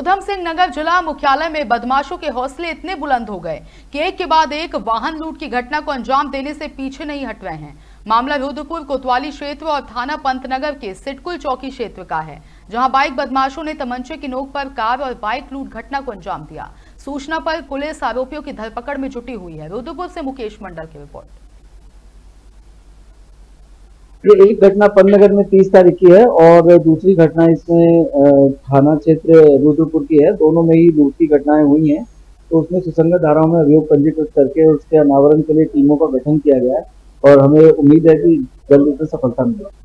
उधम सिंह नगर जिला मुख्यालय में बदमाशों के हौसले इतने बुलंद हो गए कि एक के बाद एक वाहन लूट की घटना को अंजाम देने से पीछे नहीं हट रहे हैं। मामला रुद्रपुर, कोतवाली क्षेत्र और थाना पंतनगर के सिटकुल चौकी क्षेत्र का है, जहाँ बाइक बदमाशों ने तमंचे की नोक पर कार और बाइक लूट घटना को अंजाम दिया। सूचना पर पुलिस आरोपियों की धरपकड़ में जुटी हुई है। रुद्रपुर से मुकेश मंडल की रिपोर्ट। ये एक घटना पन्नगर में तीस तारीख की है और दूसरी घटना इसमें थाना क्षेत्र रुद्रपुर की है। दोनों में ही लूट की घटनाएँ हुई हैं। तो उसमें सुसंगत धाराओं में अभियोग पंजीकृत करके उसके अनावरण के लिए टीमों का गठन किया गया है और हमें उम्मीद है कि जल्द इसमें सफलता मिलेगी।